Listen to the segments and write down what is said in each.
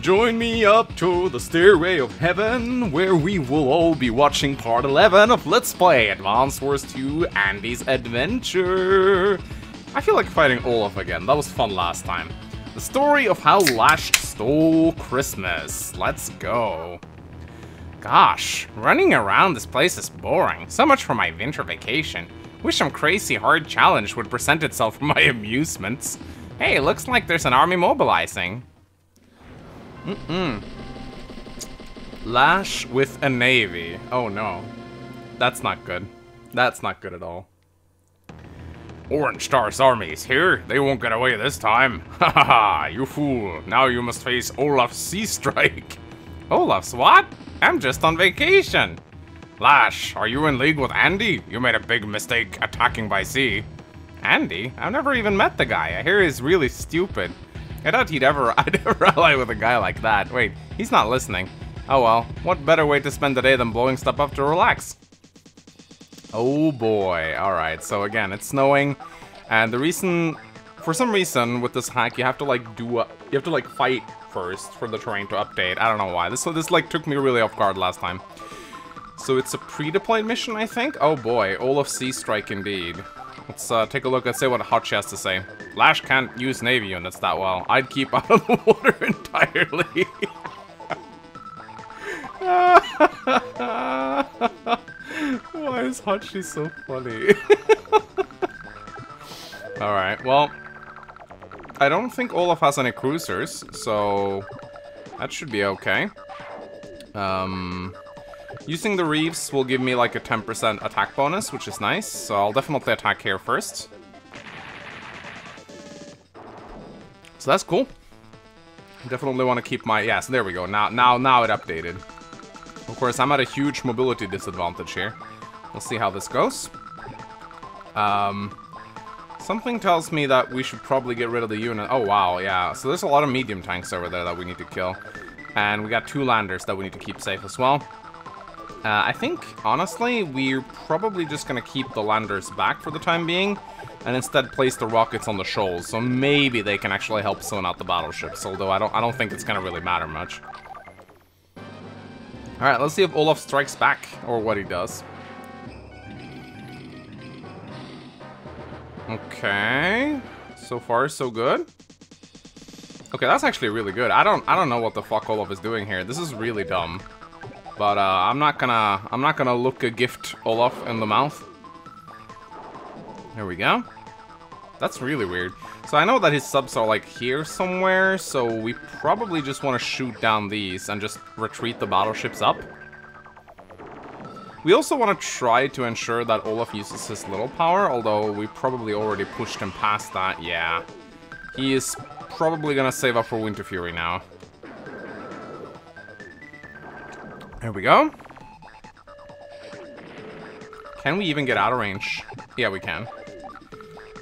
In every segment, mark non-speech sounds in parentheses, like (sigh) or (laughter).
Join me up to the Stairway of Heaven, where we will all be watching part 11 of Let's Play Advance Wars 2 Andy's Adventure. I feel like fighting Olaf again, that was fun last time. The story of how Lash stole Christmas. Let's go. Gosh, running around this place is boring. So much for my winter vacation. Wish some crazy hard challenge would present itself for my (laughs) amusements. Hey, looks like there's an army mobilizing. Mm-mm. Lash with a navy. Oh no. That's not good. That's not good at all. Orange Star's army is here. They won't get away this time. (laughs) Ha ha ha, you fool. Now you must face Olaf's sea strike. (laughs) Olaf's what? I'm just on vacation. Lash, are you in league with Andy? You made a big mistake attacking by sea. Andy? I've never even met the guy. I hear he's really stupid. I doubt he'd ever, (laughs) I'd ever ally with a guy like that. Wait, he's not listening. Oh well, what better way to spend the day than blowing stuff up to relax? Oh boy, alright, so again, it's snowing, and the reason, for some reason, with this hack, you have to like do a, you have to like fight first for the terrain to update. I don't know why. This, this like took me really off guard last time. So it's a pre-deployed mission, I think? Oh boy, Olaf Sea Strike indeed. Let's uh, take a look and see what Hachi has to say. Lash can't use Navy units that well. I'd keep (laughs) out of the water (laughs) entirely. (laughs) Why is Hachi so funny? Alright, well... I don't think Olaf has any cruisers, so... That should be okay. Um... Using the Reefs will give me like a 10% attack bonus, which is nice, so I'll definitely attack here first. So that's cool. Definitely want to keep my... Yes, there we go. Now, now, now it updated. Of course, I'm at a huge mobility disadvantage here. We'll see how this goes. Um, something tells me that we should probably get rid of the unit. Oh, wow, yeah. So there's a lot of medium tanks over there that we need to kill. And we got two landers that we need to keep safe as well. Uh, I think, honestly, we're probably just gonna keep the landers back for the time being, and instead place the rockets on the shoals, so maybe they can actually help zone out the battleships, although I don't, I don't think it's gonna really matter much. Alright, let's see if Olaf strikes back, or what he does. Okay, so far so good. Okay, that's actually really good. I don't, I don't know what the fuck Olaf is doing here. This is really dumb. But uh, I'm not gonna I'm not gonna look a gift Olaf in the mouth. There we go. That's really weird. So I know that his subs are like here somewhere, so we probably just want to shoot down these and just retreat the battleships up. We also want to try to ensure that Olaf uses his little power, although we probably already pushed him past that, yeah. He is probably gonna save up for Winter Fury now. There we go. Can we even get out of range? Yeah, we can.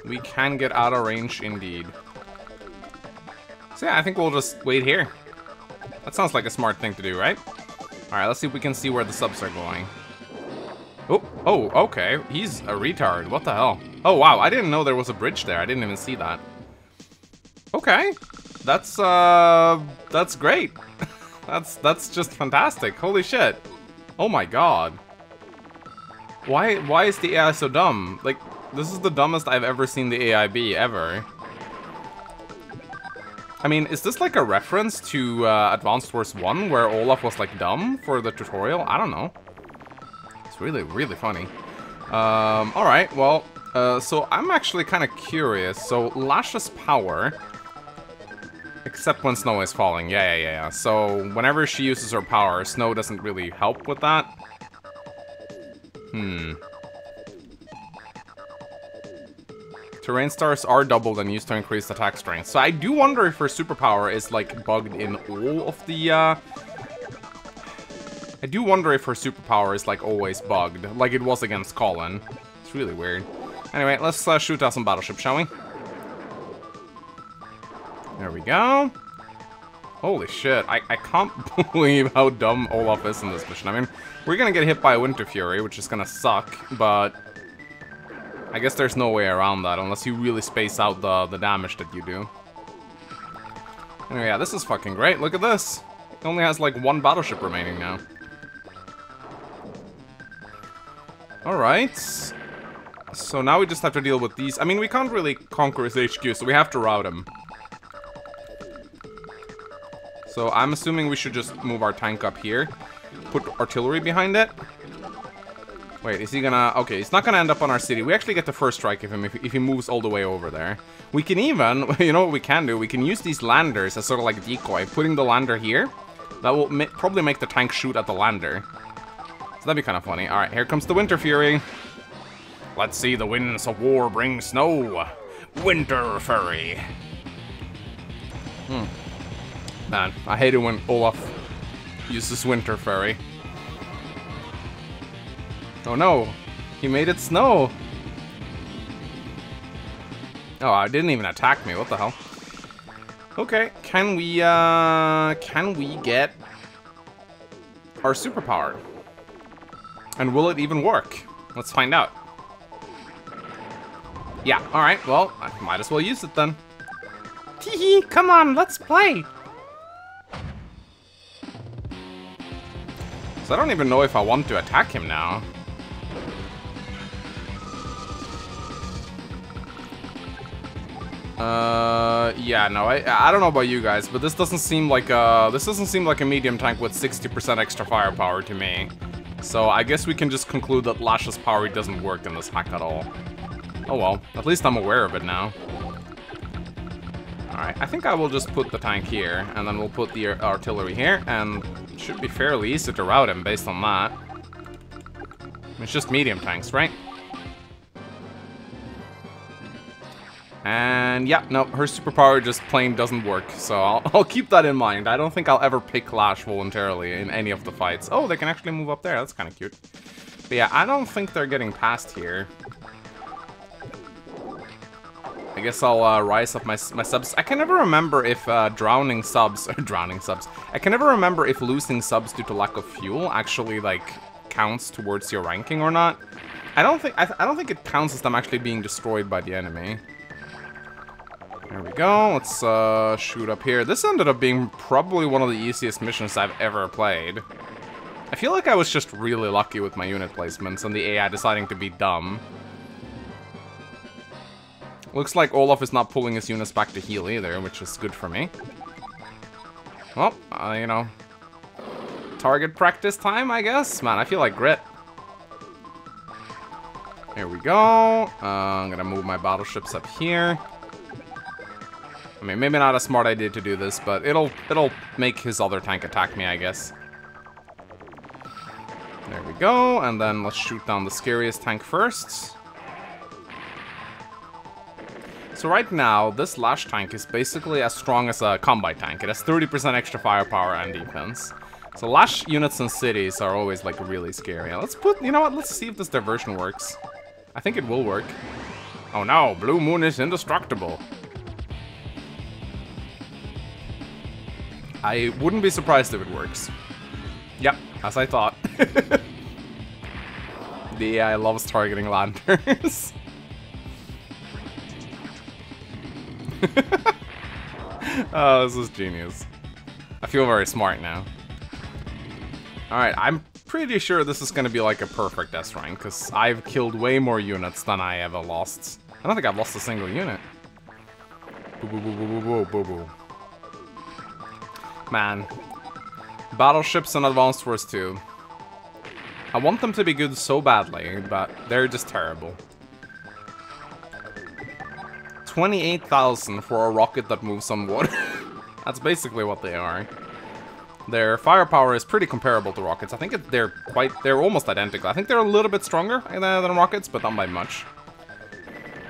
We can get out of range indeed. So yeah, I think we'll just wait here. That sounds like a smart thing to do, right? Alright, let's see if we can see where the subs are going. Oh, oh, okay. He's a retard. What the hell? Oh, wow. I didn't know there was a bridge there. I didn't even see that. Okay. That's, uh, that's great. That's that's just fantastic. Holy shit. Oh my god. Why why is the AI so dumb? Like, this is the dumbest I've ever seen the AI be, ever. I mean, is this like a reference to uh, Advanced Wars 1, where Olaf was like dumb for the tutorial? I don't know. It's really, really funny. Um, alright, well, uh, so I'm actually kind of curious. So, Lash's power Except when snow is falling. Yeah, yeah, yeah, So whenever she uses her power, snow doesn't really help with that. Hmm. Terrain stars are doubled and used to increase attack strength. So I do wonder if her superpower is like bugged in all of the uh I do wonder if her superpower is like always bugged, like it was against Colin. It's really weird. Anyway, let's uh, shoot out some battleships, shall we? There we go. Holy shit, I, I can't (laughs) believe how dumb Olaf is in this mission. I mean, we're gonna get hit by Winter Fury, which is gonna suck, but... I guess there's no way around that, unless you really space out the, the damage that you do. Anyway, yeah, this is fucking great. Look at this. It only has like one battleship remaining now. Alright. So now we just have to deal with these. I mean, we can't really conquer his HQ, so we have to rout him. So I'm assuming we should just move our tank up here. Put artillery behind it. Wait, is he gonna... Okay, he's not gonna end up on our city. We actually get the first strike of him if, if he moves all the way over there. We can even... (laughs) You know what we can do? We can use these landers as sort of like decoy. Putting the lander here. That will ma probably make the tank shoot at the lander. So that'd be kind of funny. Alright, here comes the Winter Fury. Let's see the winds of war bring snow. Winter Fury. Hmm. Man, I hate it when Olaf uses Winter Fury. Oh no, he made it snow. Oh, I didn't even attack me, what the hell? Okay, can we, uh, can we get our superpower? And will it even work? Let's find out. Yeah, alright, well, I might as well use it then. Teehee, come on, let's play! I don't even know if I want to attack him now. Uh, yeah, no, I I don't know about you guys, but this doesn't seem like a this doesn't seem like a medium tank with 60% extra firepower to me. So I guess we can just conclude that Lash's power doesn't work in this hack at all. Oh well, at least I'm aware of it now. Alright, I think I will just put the tank here, and then we'll put the artillery here, and it should be fairly easy to rout him based on that. It's just medium tanks, right? And yeah, no, her superpower just plain doesn't work, so I'll, (laughs) I'll, keep that in mind. I don't think I'll ever pick Lash voluntarily in any of the fights. Oh, they can actually move up there, that's kind of cute. But yeah, I don't think they're getting past here. I guess I'll uh, rise up my, my subs. I can never remember if uh, drowning subs, or (laughs) drowning subs, I can never remember if losing subs due to lack of fuel actually, like, counts towards your ranking or not. I don't think, I, I don't think it counts as them actually being destroyed by the enemy. There we go. Let's uh, shoot up here. This ended up being probably one of the easiest missions I've ever played. I feel like I was just really lucky with my unit placements and the AI deciding to be dumb. Looks like Olaf is not pulling his units back to heal either, which is good for me. Well, uh, you know, target practice time, I guess? Man, I feel like grit. Here we go. Uh, I'm gonna move my battleships up here. I mean, maybe not a smart idea to do this, but it'll it'll make his other tank attack me, I guess. There we go, and then let's shoot down the scariest tank first. So right now, this Lash tank is basically as strong as a combat tank. It has 30% extra firepower and defense. So Lash units in cities are always, like, really scary. Let's put, you know what, let's see if this diversion works. I think it will work. Oh no, Blue Moon is indestructible. I wouldn't be surprised if it works. Yep, as I thought. (laughs) the AI loves targeting landers. (laughs) (laughs) oh, this is genius. I feel very smart now. Alright, I'm pretty sure this is gonna be like a perfect S rank, because I've killed way more units than I ever lost. I don't think I've lost a single unit. Boo boo boo boo boo boo boo. Man. Battleships and Advanced Wars 2. I want them to be good so badly, but they're just terrible. 28,000 for a rocket that moves on water. (laughs) That's basically what they are. Their firepower is pretty comparable to rockets. I think it, they're quite, they're almost identical. I think they're a little bit stronger eh, than, than rockets, but not by much.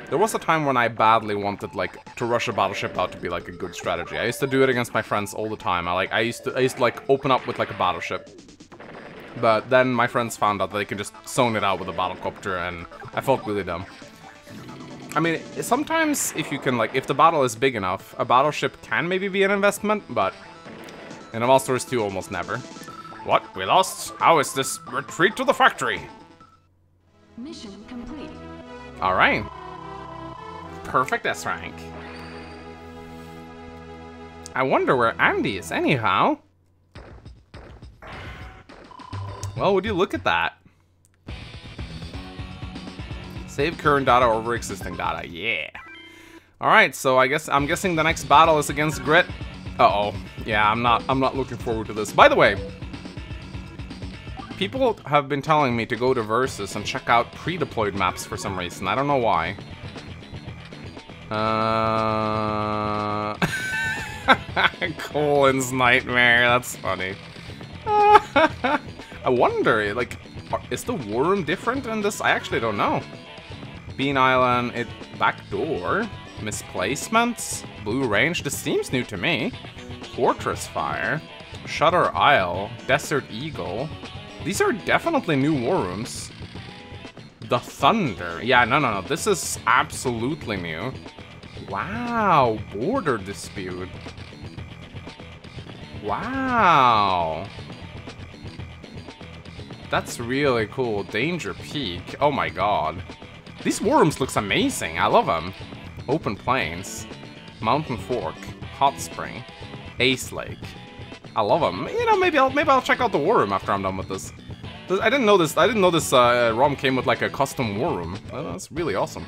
There was a time when I badly wanted, like, to rush a battleship out to be, like, a good strategy. I used to do it against my friends all the time. I, like, I used to, I used to, like, open up with, like, a battleship. But then my friends found out that they could just zone it out with a battlecopter, and I felt really dumb. I mean, sometimes if you can, like, if the battle is big enough, a battleship can maybe be an investment, but in Advanced Wars 2, almost never. What? We lost? How is this? Retreat to the factory! Mission complete. Alright perfect S rank. I wonder where Andy is anyhow. Well, would you look at that? Save current data over existing data. Yeah. Alright, so I guess I'm guessing the next battle is against Grit. Uh-oh. Yeah, I'm not I'm not looking forward to this. By the way, people have been telling me to go to Versus and check out pre-deployed maps for some reason. I don't know why. Uh (laughs) Colin's nightmare. That's funny. (laughs) I wonder, like, is the worm different in this? I actually don't know. Bean Island, it back door, misplacements, Blue Range. This seems new to me. Fortress Fire, Shutter Isle, Desert Eagle. These are definitely new war rooms. The Thunder. Yeah, no, no, no. This is absolutely new. Wow, border dispute. Wow. That's really cool. Danger Peak. Oh my god. These war rooms looks amazing. I love them. Open Plains. Mountain Fork. Hot Spring. Ace Lake. I love them. You know, maybe I'll maybe I'll check out the war room after I'm done with this. I didn't know this. I didn't know this uh, ROM came with like a custom war room. that's really awesome.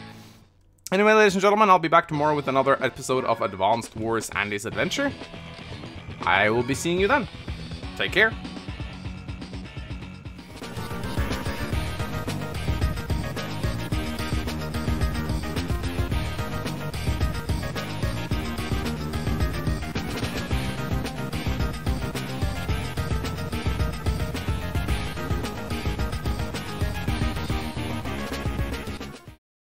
Anyway, ladies and gentlemen, I'll be back tomorrow with another episode of Advanced Wars Andy's Adventure. I will be seeing you then. Take care.